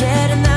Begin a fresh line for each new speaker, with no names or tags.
get getting